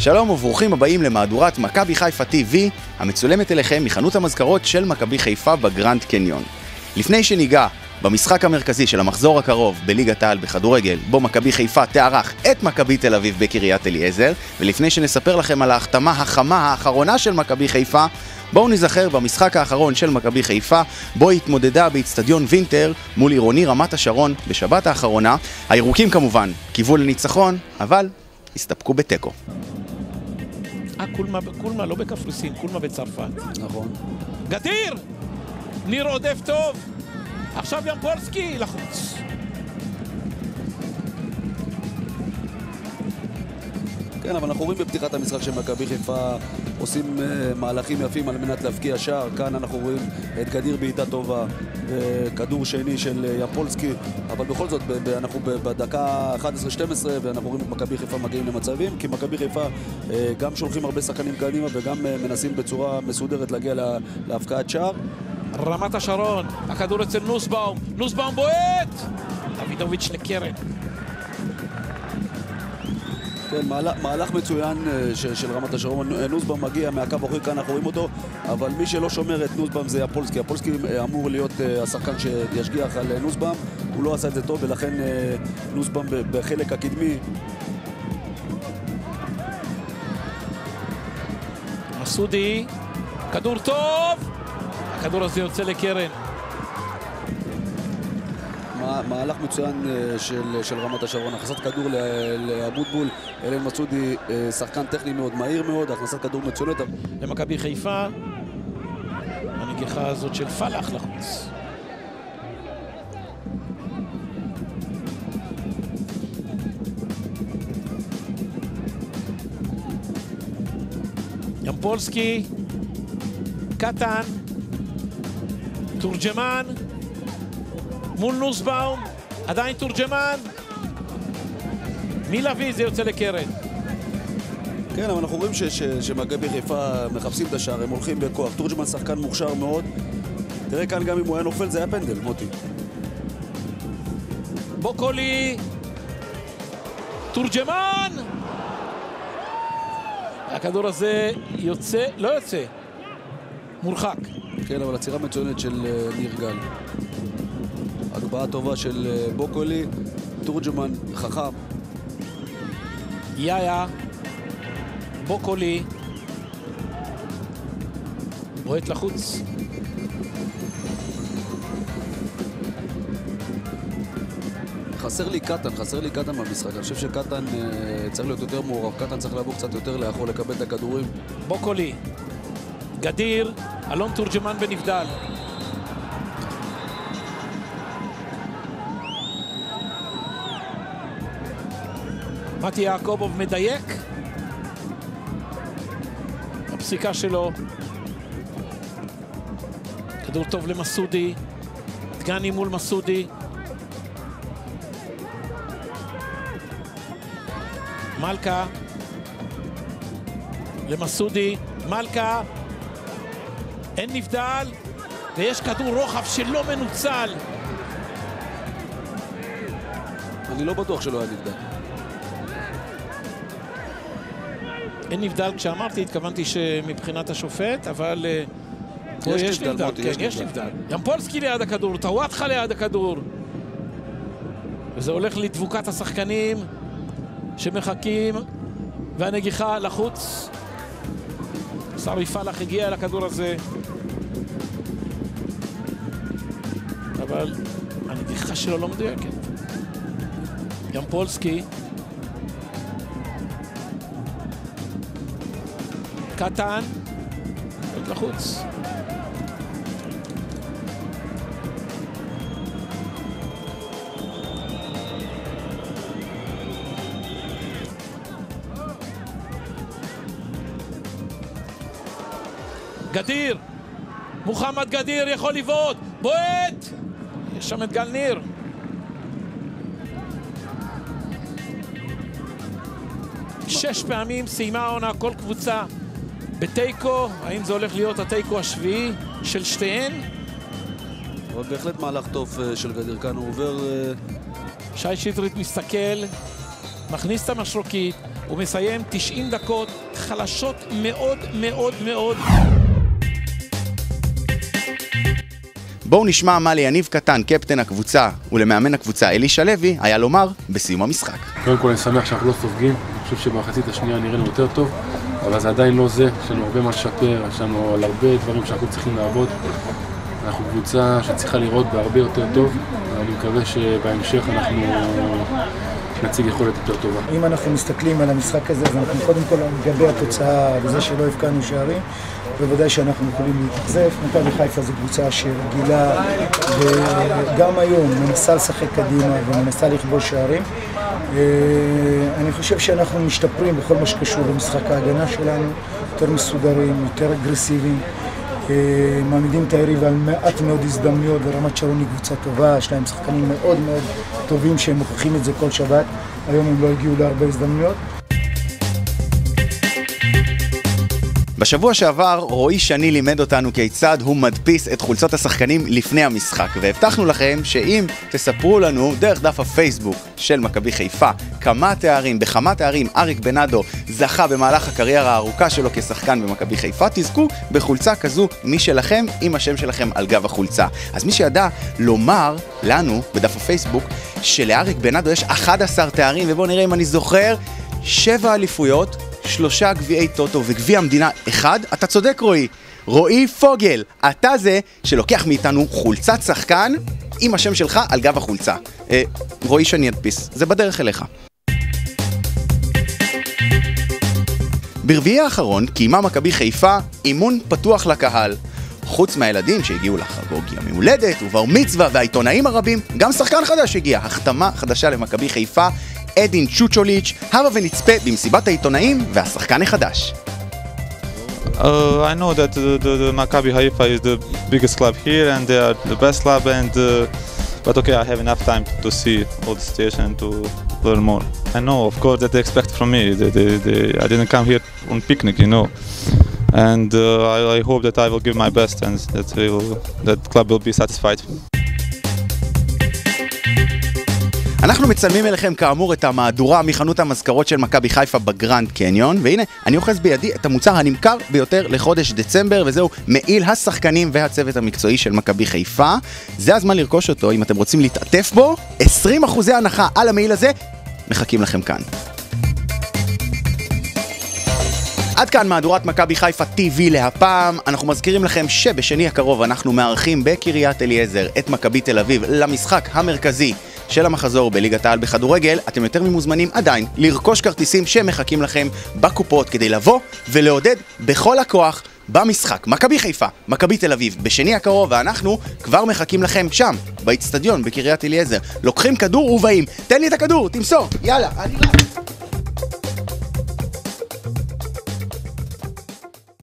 שלום וברוכים הבאים למהדורת מכבי חיפה TV, המצולמת אליכם מחנות המזכרות של מכבי חיפה בגרנד קניון. לפני שניגע במשחק המרכזי של המחזור הקרוב בליגת העל בכדורגל, בו מכבי חיפה תארח את מכבי תל אביב בקריית אליעזר, ולפני שנספר לכם על ההחתמה החמה האחרונה של מכבי חיפה, בואו נזכר במשחק האחרון של מכבי חיפה, בו התמודדה באיצטדיון וינטר מול עירוני רמת השרון בשבת האחרונה. הירוקים כמובן קיוו לניצחון, אבל הסתפקו בתיקו. אה, קולמה, קולמה לא בקפריסין, קולמה בצרפת. נכון. גדיר! ניר עודף טוב! עכשיו ימפולסקי לחוץ. כן, אבל אנחנו רואים בפתיחת המשחק שמכבי חיפה עושים uh, מהלכים יפים על מנת להבקיע שער. כאן אנחנו רואים את גדיר בעיטה טובה, וכדור שני של uh, יפולסקי, אבל בכל זאת, אנחנו בדקה 11-12, ואנחנו רואים את מכבי חיפה מגיעים למצבים, כי מכבי חיפה גם שולחים הרבה שחקנים קדימה וגם מנסים בצורה מסודרת להגיע לה, להבקעת שער. רמת השרון, הכדור אצל נוסבאום, נוסבאום בועט! דוידוביץ' לקרן. כן, מהלך, מהלך מצוין אה, של, של רמת השרון. אה, נוסבאום מגיע מהקו האחורי, כאן אנחנו רואים אותו, אבל מי שלא שומר את נוסבאום זה הפולסקי. הפולסקי אה, אמור להיות השחקן שישגיח על נוסבאום, הוא לא עשה את זה טוב, ולכן נוסבאום בחלק הקדמי מסודי, כדור טוב! הכדור הזה יוצא לקרן. מה- מהלך מצוין אה, של, של רמת השרון. הכנסת כדור לאבוטבול, אלן מסעודי אה, שחקן טכני מאוד, מהיר מאוד, הכנסת כדור מצוינת. למכבי חיפה, הנגיחה הזאת של פלאח לחוץ. ימפולסקי, קטן, תורג'מן, מול נוסבאום, עדיין תורג'מן, מלביא זה יוצא לקרן. כן, אבל אנחנו רואים ש- ש- שמכבי חיפה מחפשים את השער, הם הולכים בכוח. תורג'מן שחקן מוכשר מאוד. תראה כאן, גם אם הוא היה נופל, זה היה פנדל, מוטי. בוקולי, תורג'מן! הכדור הזה יוצא, לא יוצא, מורחק. כן, אבל עצירה מצוינת של אה, ניר גל. הגבהה טובה של אה, בוקולי. תורג'מן חכם. יאיה, בוקולי, בועט לחוץ. חסר לי קטן, חסר לי קטן במשחק. אני חושב שקטן אה, צריך להיות יותר מעורב. קטן צריך לבוא קצת יותר לאחור, לקבל את הכדורים. בוקולי, גדיר, אלון תורג'מן בנבדל. מתי יעקובוב מדייק. הפסיקה שלו. כדור טוב למסודי. דגני מול מסודי. מלכה. למסודי. מלכה. אין נבדל. ויש כדור רוחב שלא מנוצל. אני לא בטוח שלא היה נבדל. אין נבדל כשאמרתי, התכוונתי שמבחינת השופט, אבל... אה, פה יש נבדל, מוטי, כן, יש יש נבדל. ימפולסקי ליד הכדור, טוואטחה ליד הכדור. וזה הולך לדבוקת השחקנים שמחכים, והנגיחה לחוץ. סארי פלאח הגיע לכדור הזה. אבל הנגיחה שלו לא מדויקת. ימפולסקי. קטן, עוד לחוץ. גדיר, מוחמד גדיר יכול לבעוט, בועט! יש שם את גל ניר. שש פעמים סיימה העונה כל קבוצה בתיקו, האם זה הולך להיות התיקו השביעי של שתיהן? אבל בהחלט מהלך טוב אה, של גדיר כאן, הוא עובר... אה, שי שטרית מסתכל, מכניס את המשרוקית, הוא מסיים 90 דקות חלשות מאוד מאוד מאוד. בואו נשמע מה ליניב קטן, קפטן הקבוצה, ולמאמן הקבוצה אלישע לוי, היה לומר בסיום המשחק. קודם כל אני שמח שאנחנו לא סופגים, אני חושב שבמחצית השנייה נראינו יותר טוב, אבל זה עדיין לא זה, יש לנו הרבה מה לשפר, יש לנו על הרבה דברים שאנחנו צריכים לעבוד. אנחנו קבוצה שצריכה לראות בהרבה יותר טוב, ואני מקווה שבהמשך אנחנו נציג יכולת יותר טובה. אם אנחנו מסתכלים על המשחק הזה, אז אנחנו קודם כל לגבי התוצאה וזה שלא הבקענו שערים, בוודאי שאנחנו יכולים להתאכזב. מכבי חיפה זו קבוצה שרגילה וגם היום מנסה לשחק קדימה ומנסה לכבוש שערים. אה, אני חושב שאנחנו משתפרים בכל מה שקשור למשחק ההגנה שלנו, יותר מסודרים, יותר אגרסיביים. אה, מעמידים את היריב על מעט מאוד הזדמנויות, ורמת שרון היא קבוצה טובה, יש להם שחקנים מאוד מאוד טובים שהם מוכיחים את זה כל שבת, היום הם לא הגיעו להרבה הזדמנויות. בשבוע שעבר רועי שני לימד אותנו כיצד הוא מדפיס את חולצות השחקנים לפני המשחק, והבטחנו לכם שאם תספרו לנו דרך דף הפייסבוק של מכבי חיפה כמה תארים, בכמה תארים אריק בנאדו זכה במהלך הקריירה הארוכה שלו כשחקן במכבי חיפה, תזכו בחולצה כזו משלכם עם השם שלכם על גב החולצה. אז מי שידע לומר לנו בדף הפייסבוק שלאריק בנאדו יש 11 תארים, ובואו נראה אם אני זוכר, שבע אליפויות שלושה גביעי טוטו וגביע המדינה אחד, אתה צודק רועי. רועי פוגל, אתה זה שלוקח מאיתנו חולצת שחקן עם השם שלך על גב החולצה. אה, רועי שאני אדפיס, זה בדרך אליך. ברביעי האחרון קיימה מכבי חיפה אימון פתוח לקהל. חוץ מהילדים שהגיעו לחגוג יום הולדת ובר מצווה והעיתונאים הרבים, גם שחקן חדש הגיע, החתמה חדשה למכבי חיפה אדין צ'וצ'וליץ', הבה ונצפה במסיבת העיתונאים והשחקן החדש. Uh, I know that the, the, the Maccabi Haifa is the biggest club here and they are the best club and uh, but okay I have enough time to see all the situation and to learn more. I know of course that they expect from me. They, they, they, I didn't come here on picnic, you know. And uh, I, I hope that I will give my best and that will, that club will be satisfied. אנחנו מצלמים אליכם כאמור את המהדורה מחנות המזכרות של מכבי חיפה בגרנד קניון, והנה, אני אוחז בידי את המוצר הנמכר ביותר לחודש דצמבר, וזהו מעיל השחקנים והצוות המקצועי של מכבי חיפה. זה הזמן לרכוש אותו, אם אתם רוצים להתעטף בו, 20% הנחה על המעיל הזה, מחכים לכם כאן. עד כאן מהדורת מכבי חיפה TV להפעם. אנחנו מזכירים לכם שבשני הקרוב אנחנו מארחים בקריית אליעזר את מכבי תל אביב למשחק המרכזי של המחזור בליגת העל בכדורגל, אתם יותר ממוזמנים עדיין לרכוש כרטיסים שמחכים לכם בקופות כדי לבוא ולעודד בכל הכוח במשחק. מכבי חיפה, מכבי תל אביב, בשני הקרוב, ואנחנו כבר מחכים לכם שם, באיצטדיון בקריית אליעזר. לוקחים כדור ובאים. תן לי את הכדור, תמסור, יאללה, אני רץ.